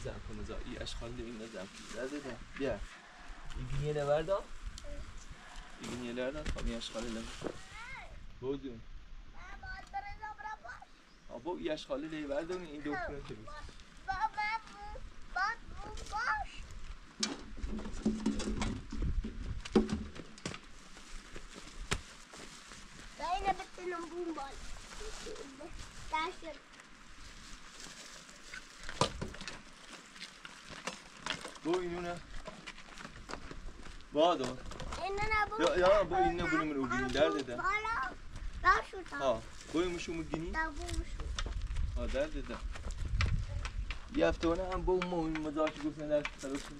نزم کن نزم ای اشخال این نزم کن نزم ده بیا. این گینیه نوردا این گینیه نوردا خب این اشخال لم بودون آبا ای اشخال لی بردون این دو کنه بیست Dajna bitte någon bomboll. Där ser bu Buoino. Vado. Ja, ja, buoino bunu mu ugini derdi de. Da. Ha, koymuş mu gini? Da bulmuş. Ha derdi de. Bir hafta ona bu mu mazarçı gösterler. Sarışın.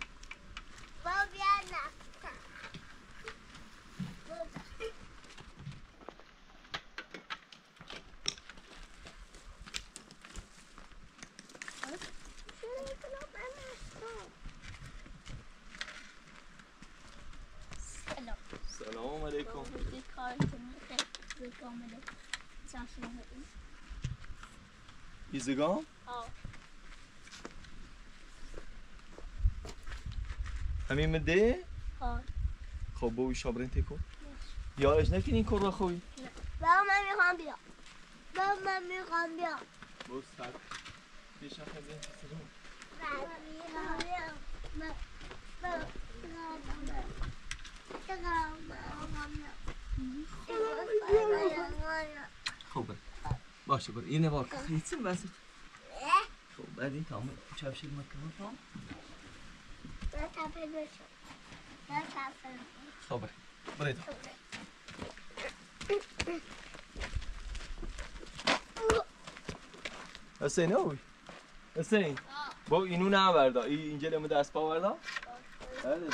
ایزگام Ja. همین مده Ja. خب بو شابرین تکو یا اش نکنی این کار را خوی ha en bil. Vad man vill ha en bil. بو سر پیش هم بین ha en bil. Men- men- باشه برو اینه با خیلی بس خب بعد این تمام Jag tappar bussen. Jag tappar bussen. خب برید حسین اوی حسین با اینو نه بردا این اینجا لمو دست پا بردا بله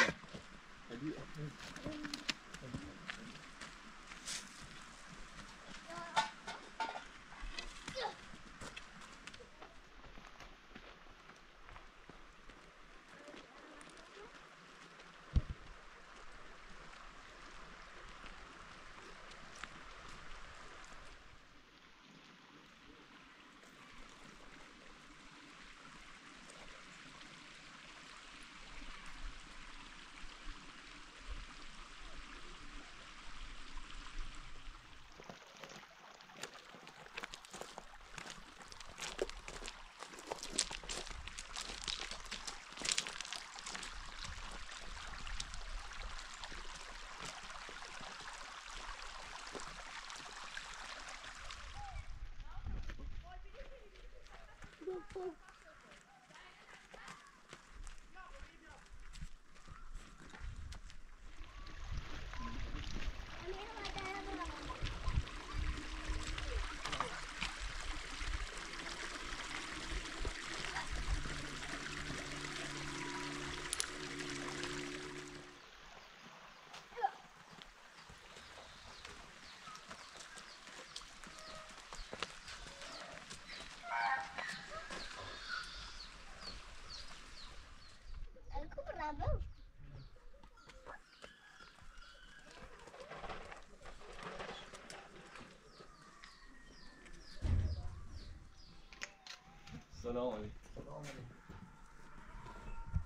سلام علیکم.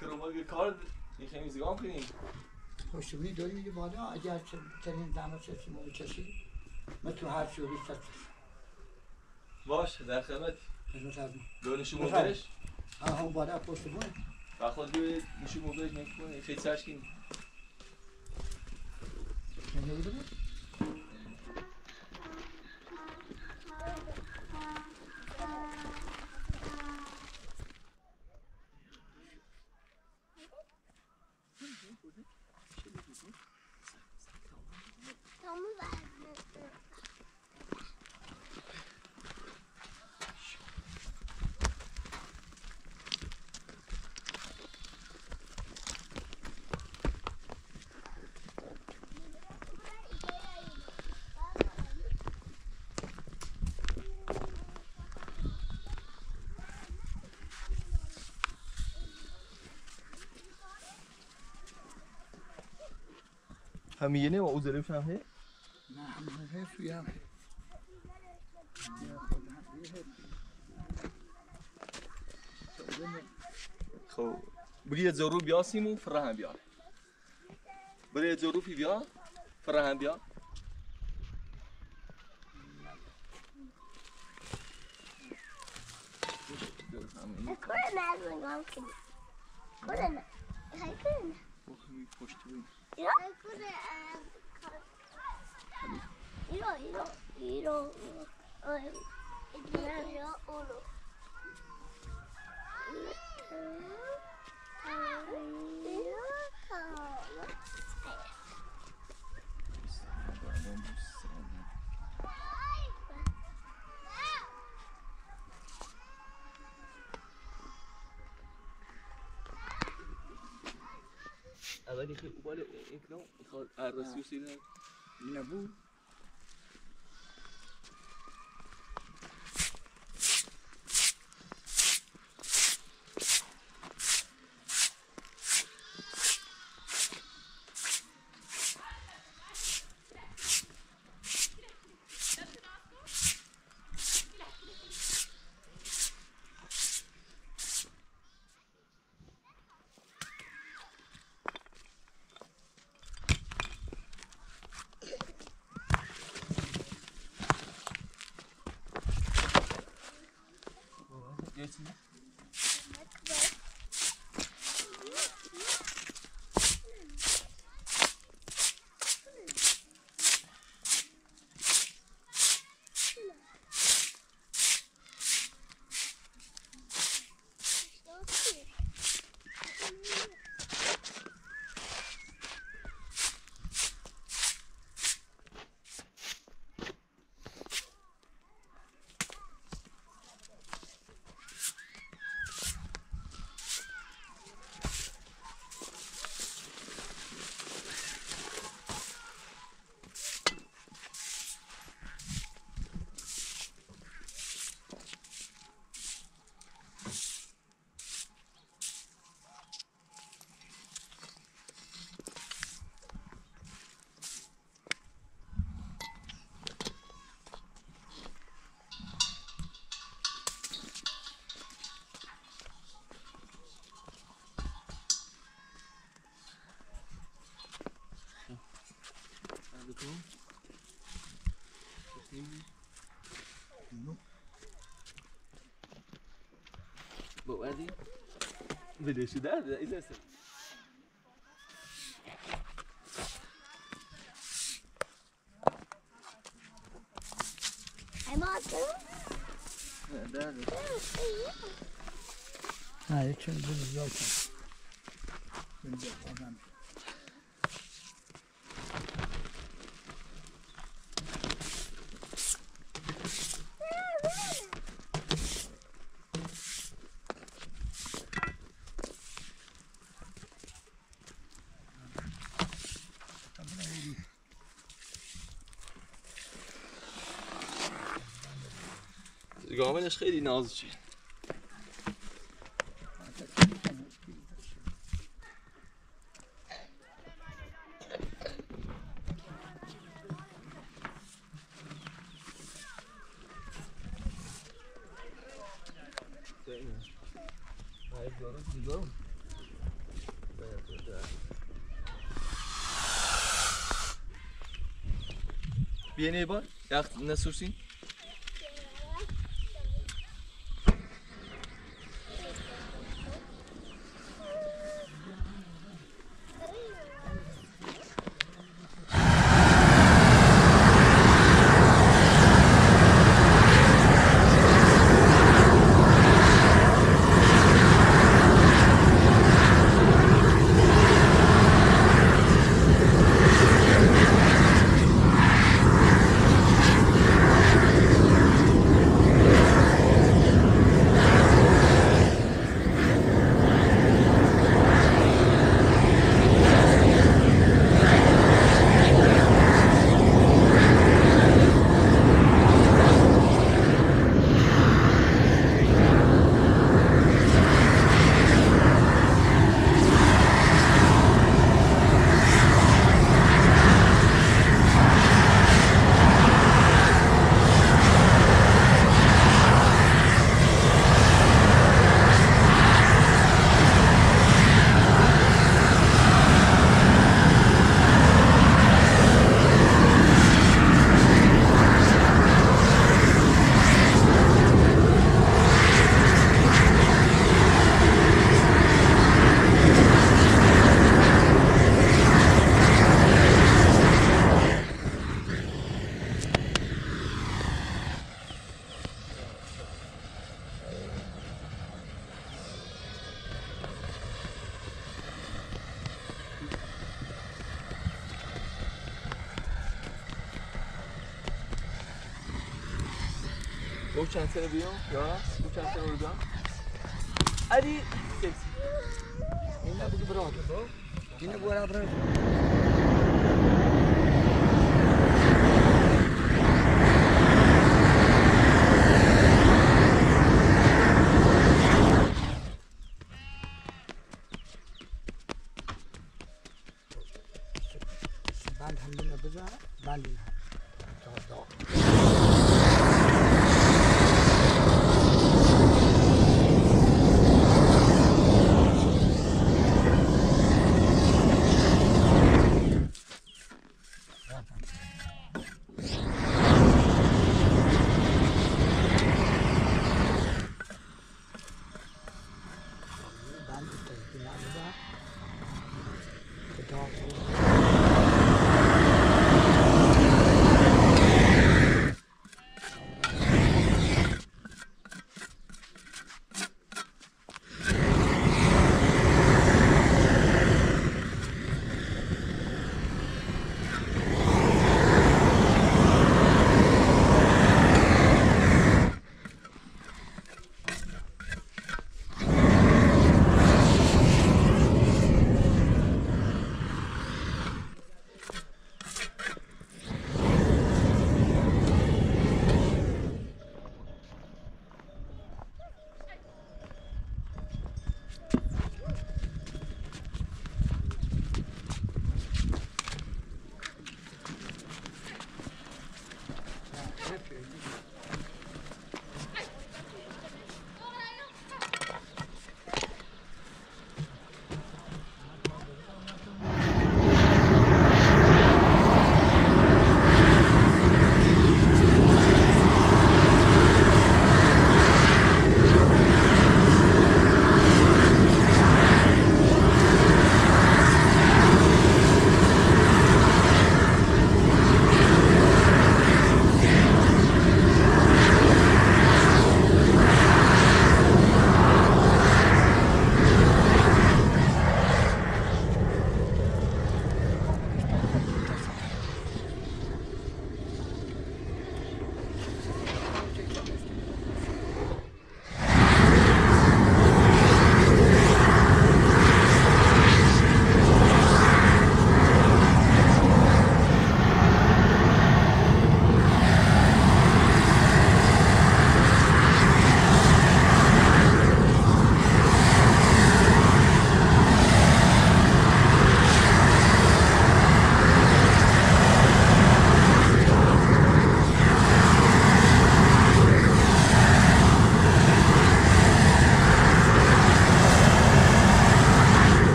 کروماگ کار این خیلی زیگام کنیم خوشبینی داری میگه بالا؟ اگر چنین زحمت کسی مال کسی من تو هر شغلی ست باش در خدمت. خدمت از بفرم. موبایلش ها هم بالا پشت بون و خود بیوید موبایلش نکنه خیلی سرش کنیم همین نه و هم هست نه همه حیف هم خب بگی یه ضرور بیا سیمو فره هم بیار. بره یه ضروفی بیا 이러? 그래. 이거 이거 이러. 어. 이거 오로. 이거 이거+ 이거+ 이거+ 이거+ 이거+ 이거+ 이거+ 이거+ 이거+ 이거+ 이거. اولی که قبال اکرام میخواد عرصی و سیره نبود D'accord Non. Bom, Andy, me deixa dar, is essa? Ha, üçüncü yolda. Şimdi adam. قامنش خیلی نازشه Viene یه بار؟ یخت نسوسین Hej,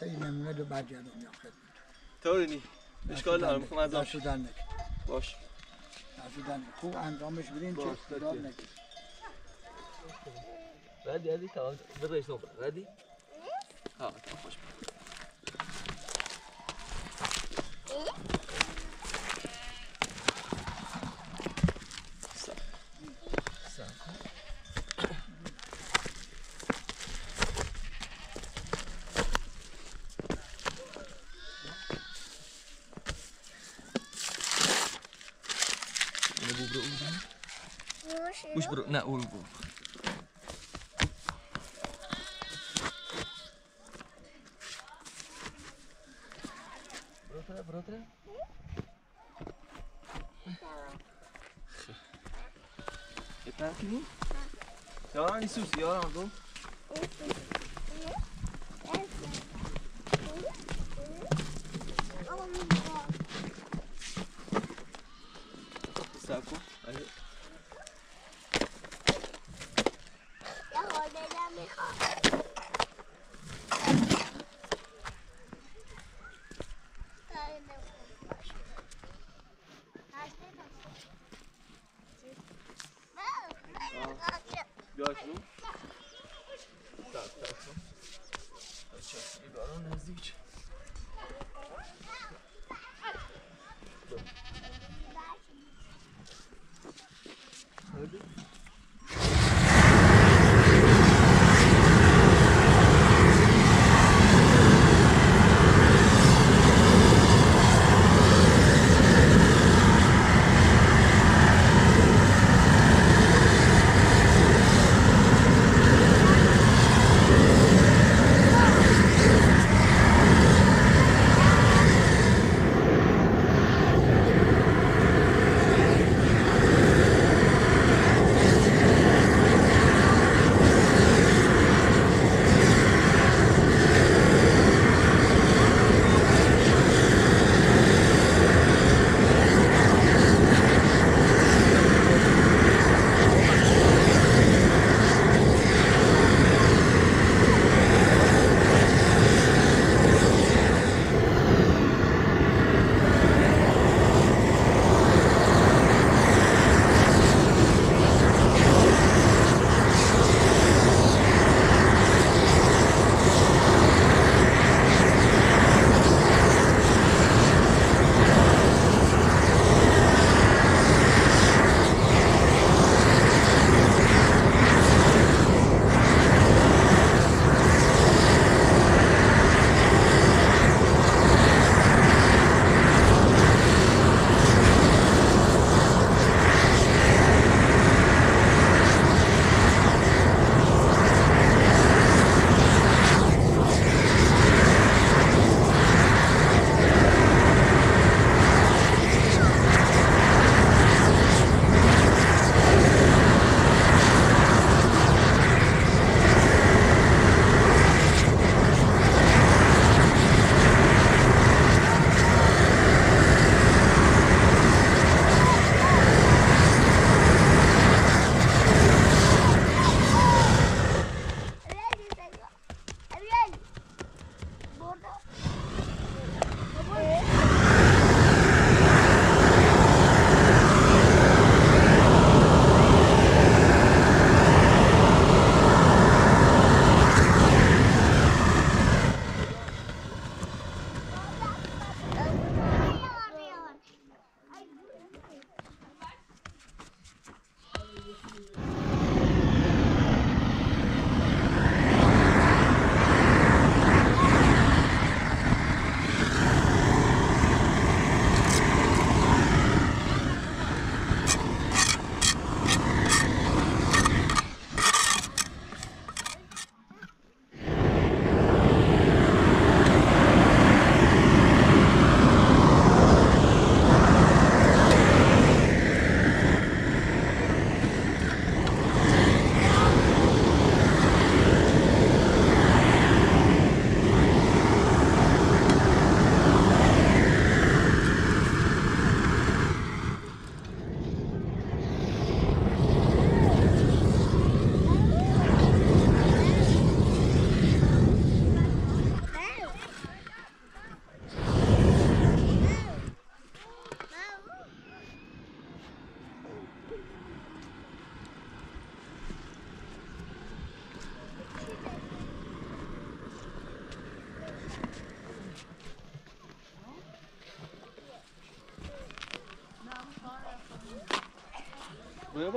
تا این نمونه دو برگردم یا خدمت طوری نی اشکال نداره می‌خوام از در نکن باش. نکن خوب انجامش بدین چه خراب نکن ردی ردی تمام. بذارش نو ردی؟ ها تمام bro. Nak ul bro. Bro, bro, bro. Kita sini. Ya, ni sus. Ya. Dodge, não?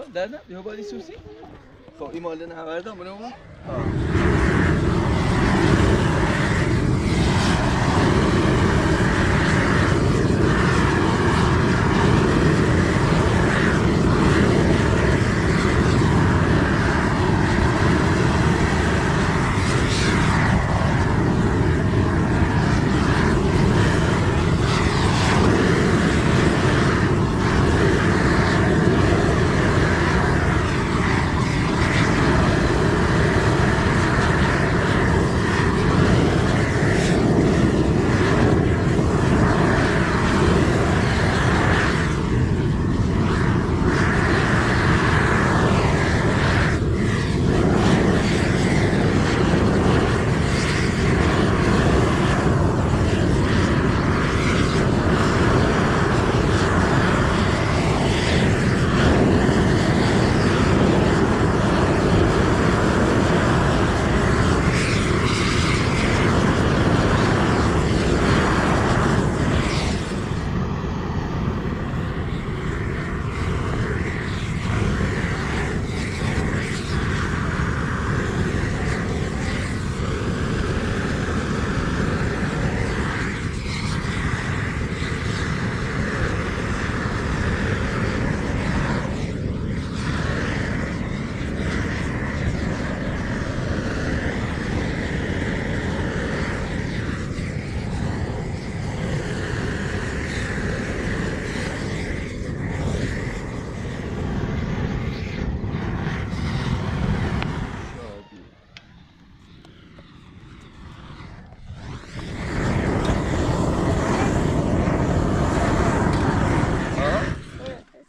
بیا با در نه بیا بالی سوسی خب این مال نوردم بنو با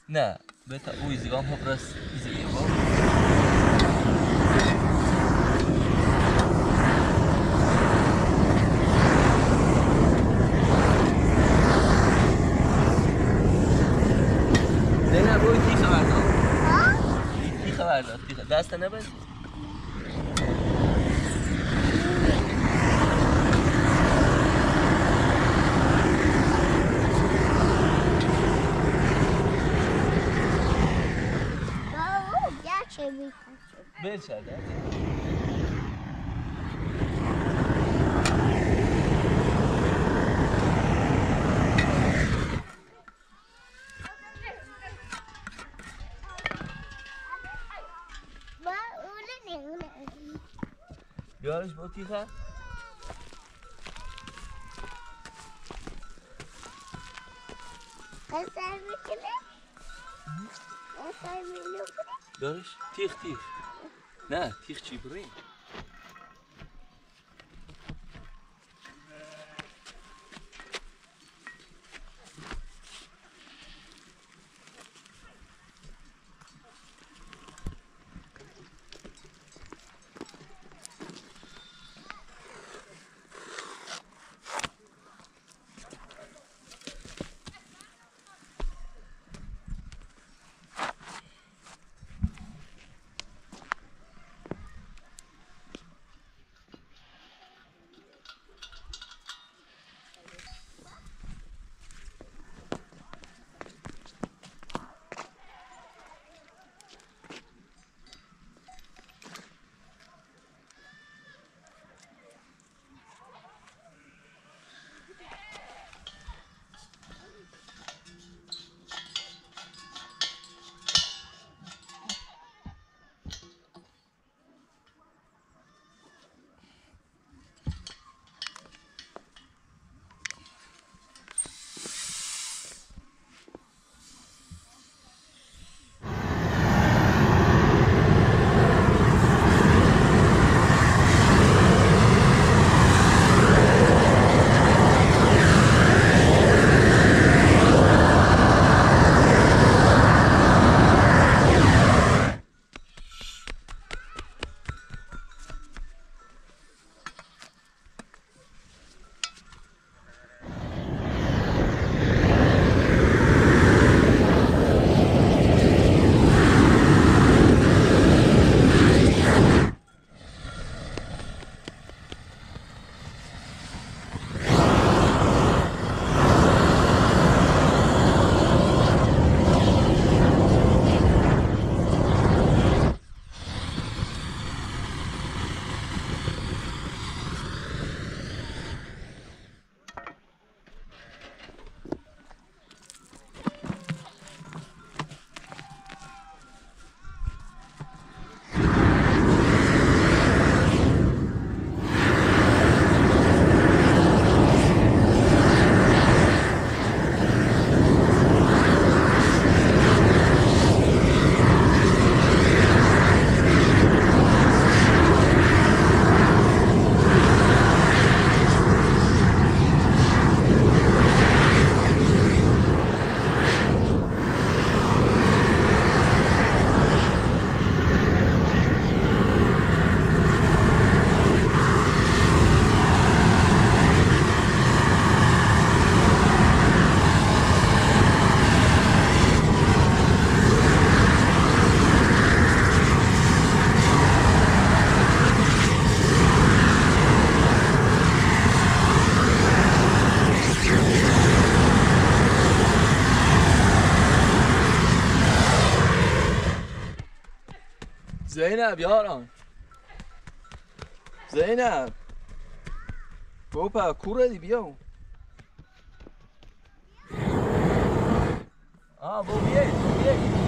نه beta o izgam ho pras izgebo نه روی کی خبر داد کی خبر بیارش با تیخه kere. Kasar bir kere. بیارش تیخ تیخ نه تیخ چی بریم زینب یاران زینب. گوپا کوره دی بیا آه بو بیه بو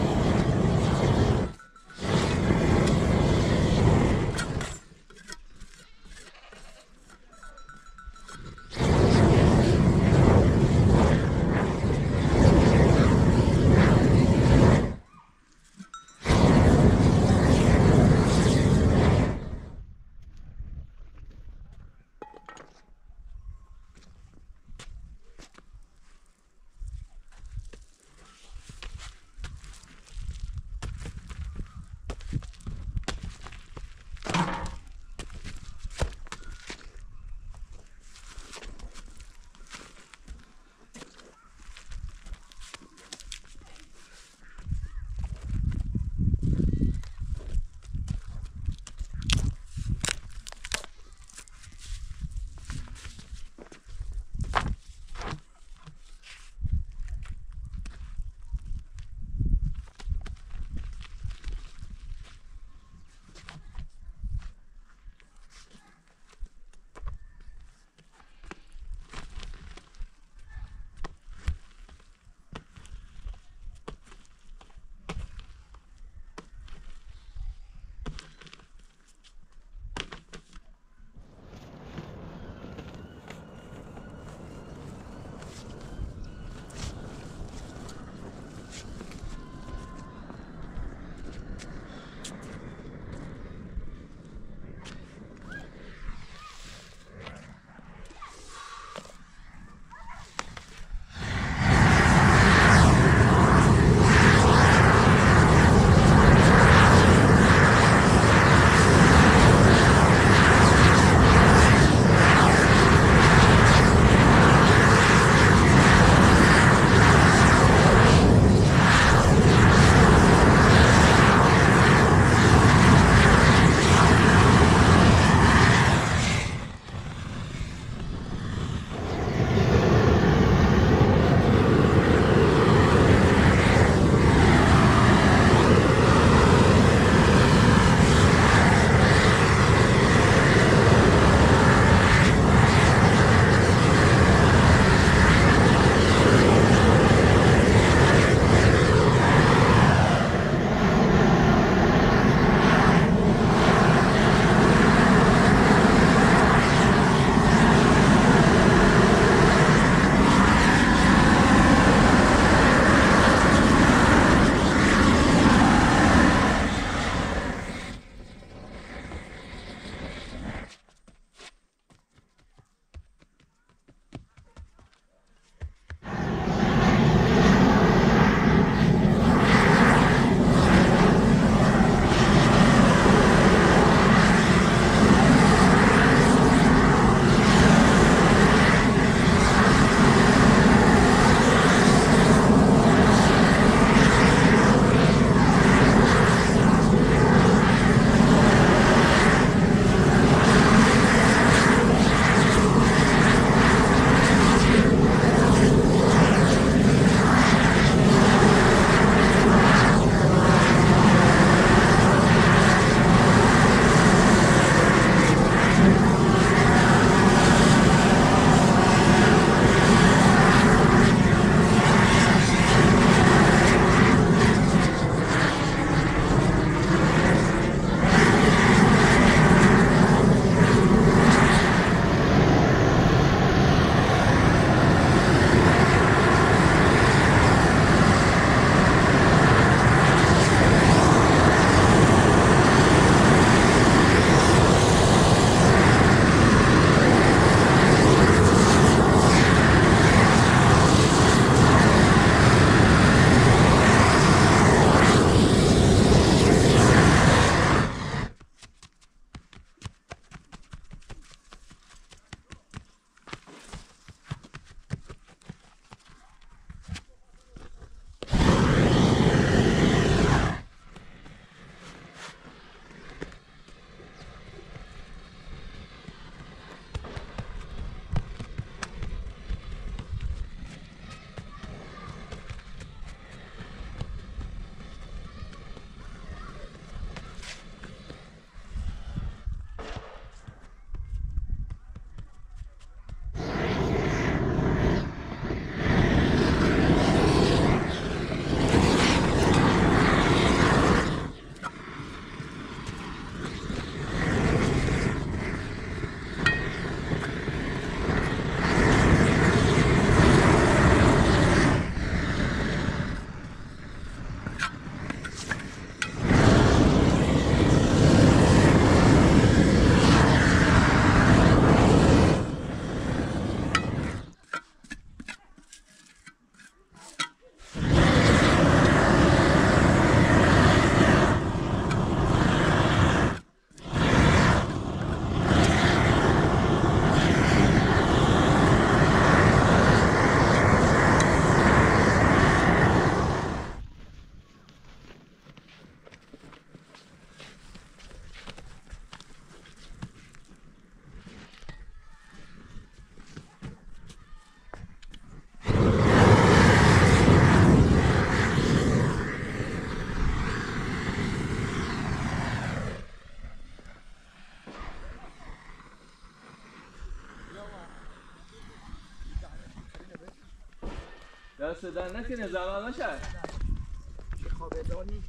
دست در نکنه زمان چه خوابدانی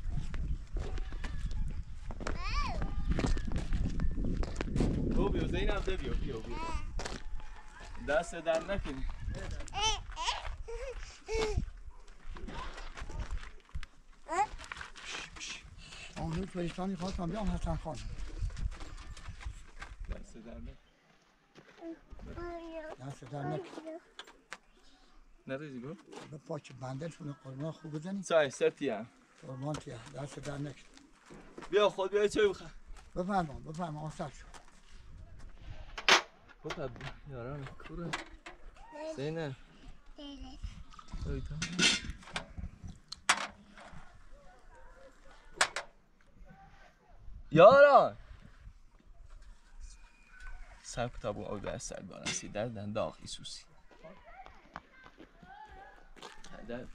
تو بیو زینب ده بیو بیو بیو دست در نکنی آنو فرستانی خواستم بیام حسن خان دست در نکنی دست در نکن. نریزی گو به پاک بنده شونه قربان خوب بزنی. سای سرتی هم. قربان تیه دست در نکن. بیا خود بیا چه بخواه بفرما بفرما آسر شو. خب یاران کوره اوی تا یاران! سب کتابو او در سر بارنسی در دنداغ ایسوسی. در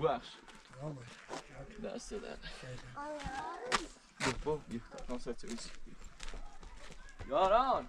بخش دست در. بیا تا سر چه بیسی یاران!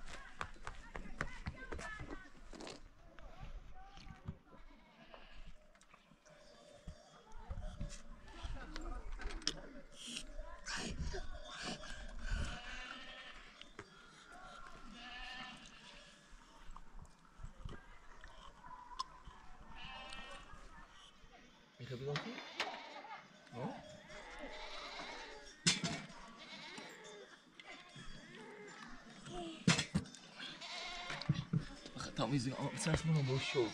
Santos no Mundo, show.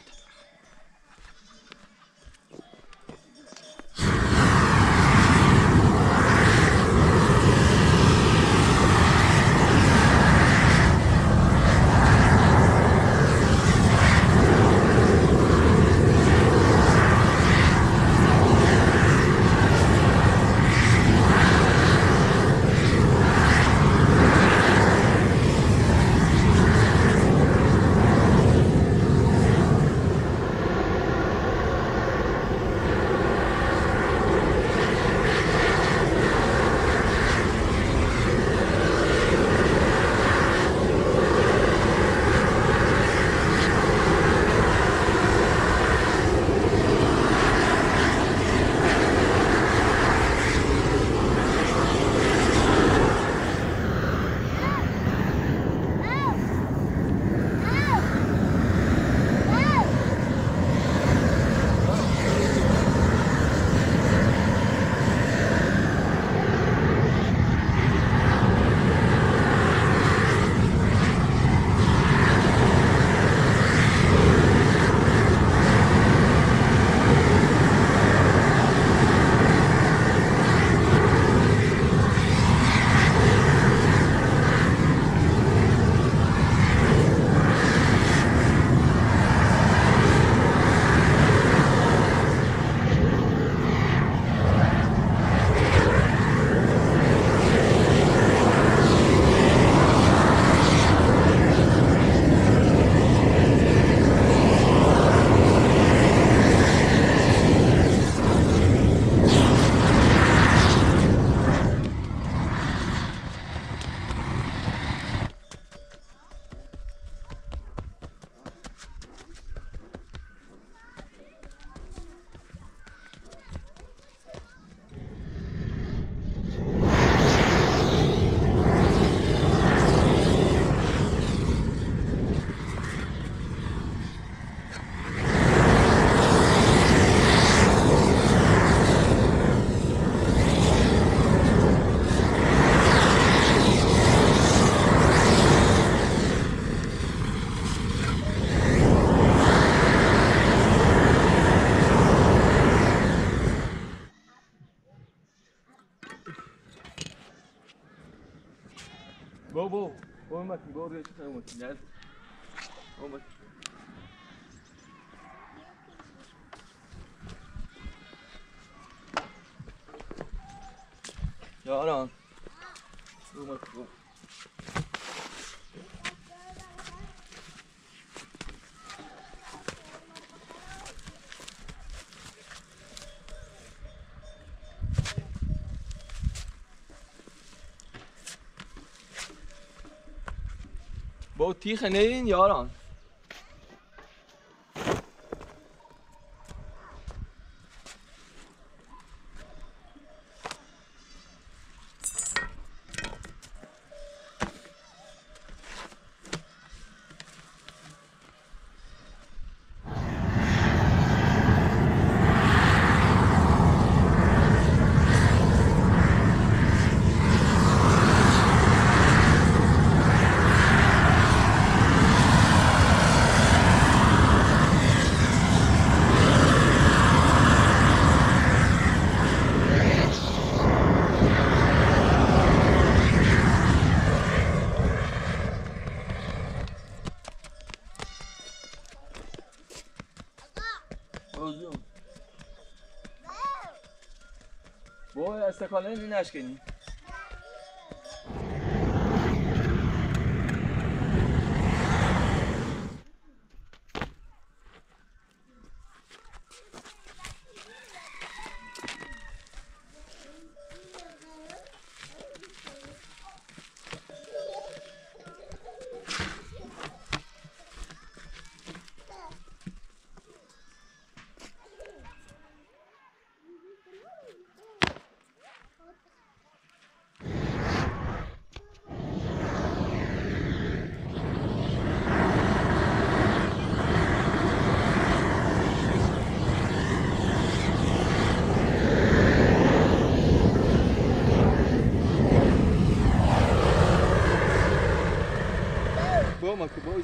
Vamos, cuidado. Vamos. Ja, dann. Vamos, vamos. با تیخ نرین یاران بو استکانه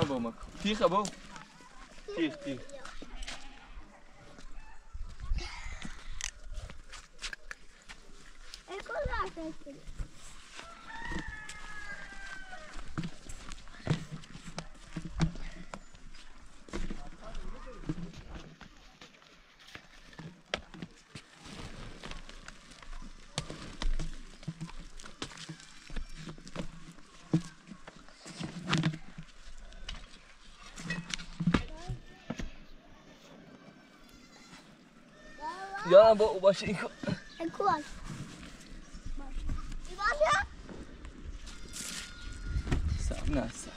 نه بابا تیخه بابا تیخ یا با باشه این کن Ekol. Bir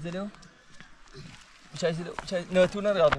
entendeu? Puxar esse. Puxar, não, tu não era alto.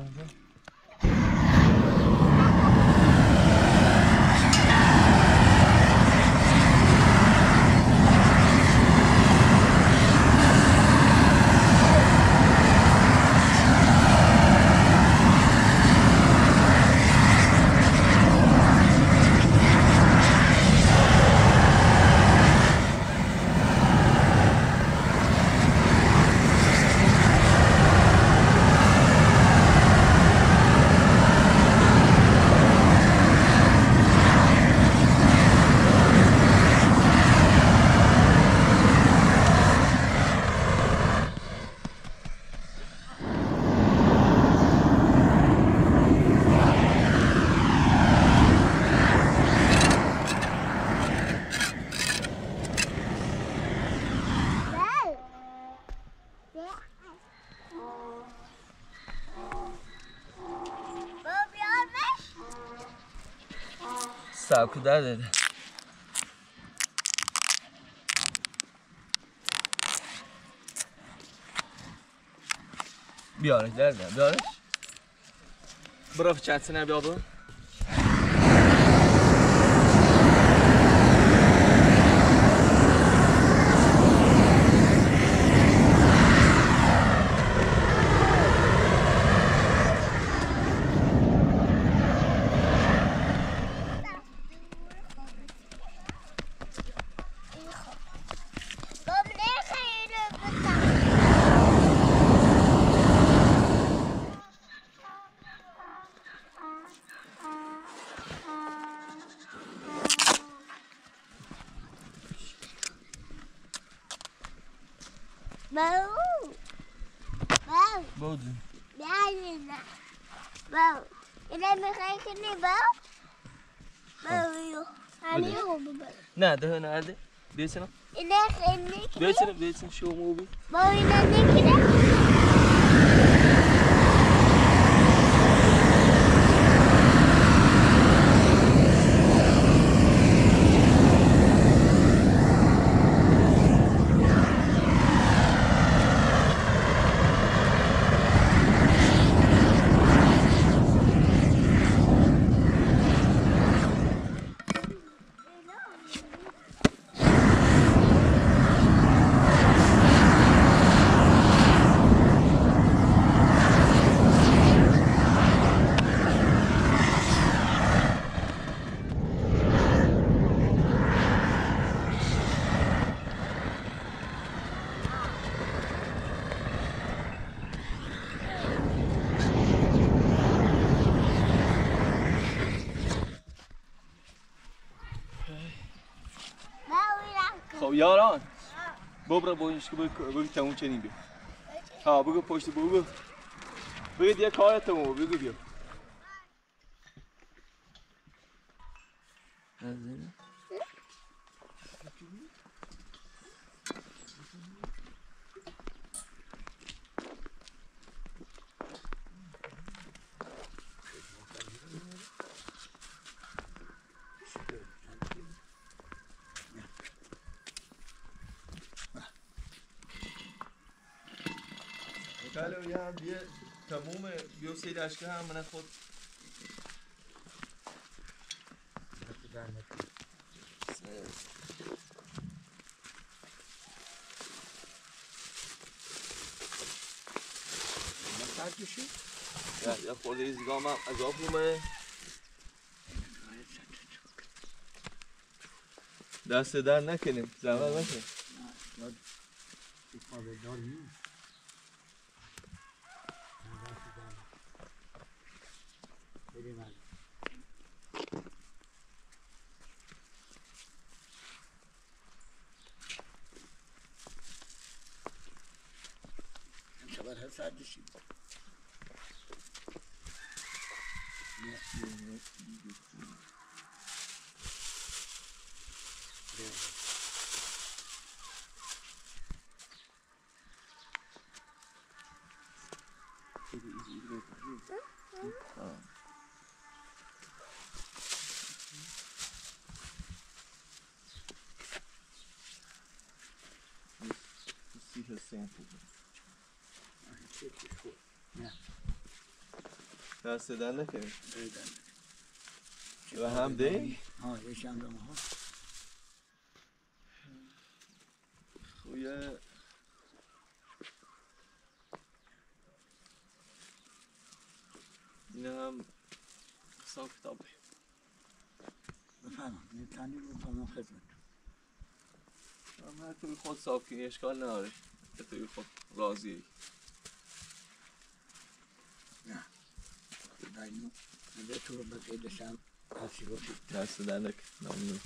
kuda dedi. Biorę, biorę. Biorę? Browciacy na biobę. می‌خوای کنی بو بو همین رو ببر نه ده nerede? ببر با اینش که بگو بگو تموم چنین بیا ها بگو پشت بگو بگو بگو دیگه کارت تموم بگو بیا Kale ya bir تموم بیا سید اشکه هم من خود یا یا خورده ریزگام هم عذاب اومه دست در نکنیم زحمت نکنیم. veterinário. Kadar hasarlı şimdi. Ne yapıyorum? Ne yapıyorum? Evet. Ele, ele, ele, ele. Ah. خوب دست در و هم دی ها یه ها. خویه. این هم حساب کتابه. تنی رو تمام خدمت. هر خود صاف کنی اشکال نداره. که توی خود راضیه. داینو به تو رو بقیدشم هرچی باشید دست در نکن ممنون.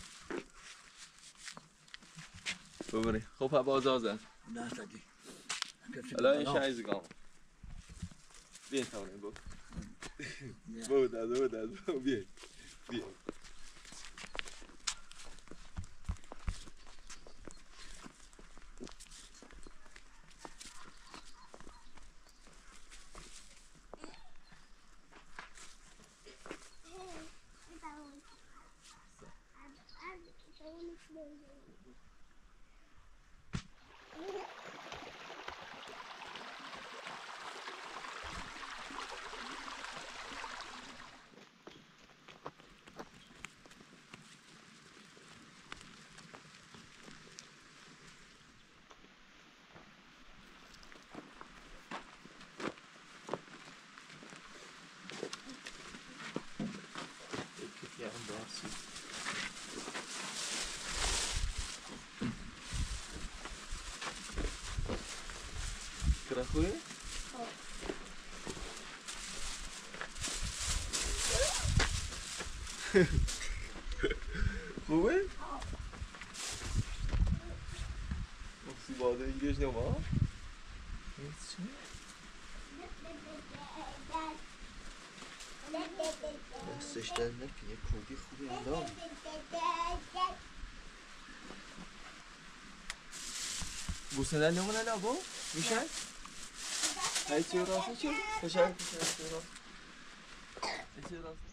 ببری. خب ها بازار زد نه سدی حالا این شایز گام بیا تمرین بود بود از بود از بیا. بیا. یکی amazing. خوی؟ خوبه؟ باده اینگش نما؟ چی؟ دستش در نکن یه کودی خوبی اندام بوسه نمونه نبو؟ 来接了，来接了，来接，来接，来接了。